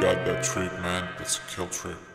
Got that trick, man. That's a kill trick.